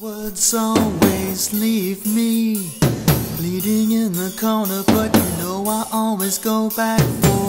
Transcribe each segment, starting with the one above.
Words always leave me bleeding in the corner, but you know I always go back for.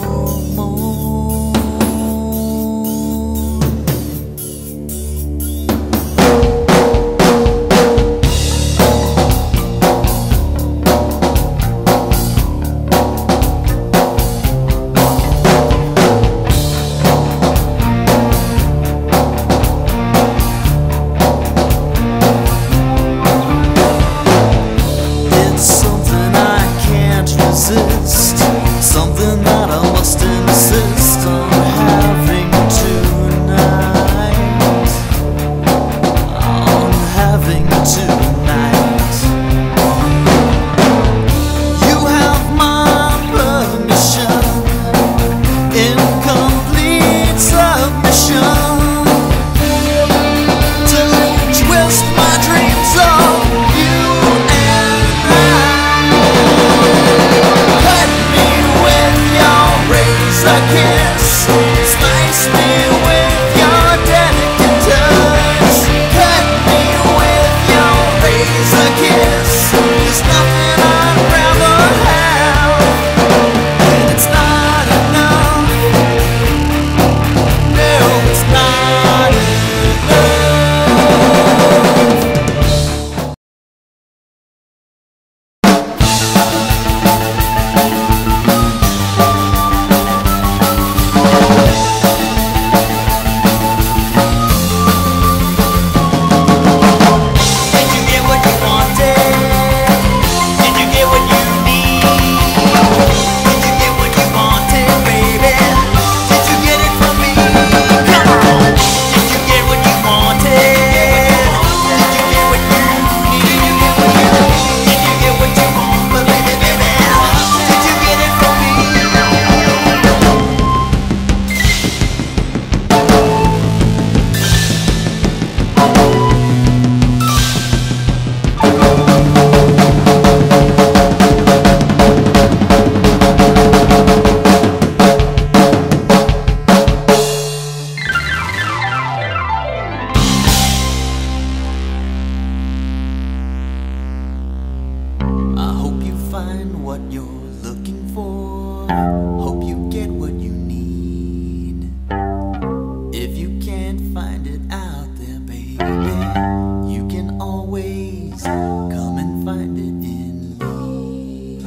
You can always come and find it in me.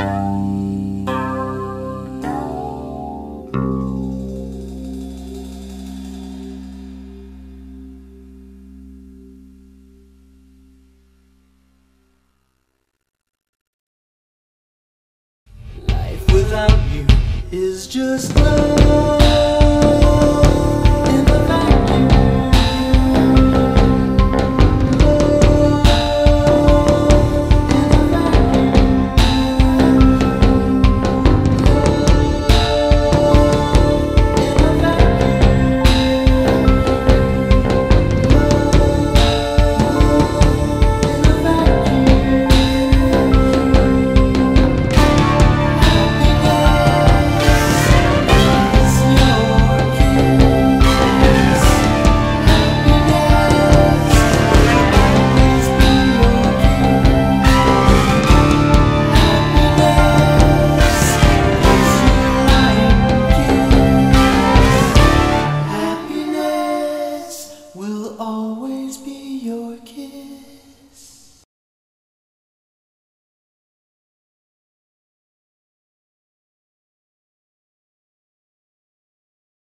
Life without you is just love.